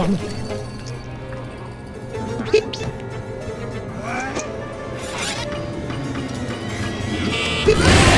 down. Peeps.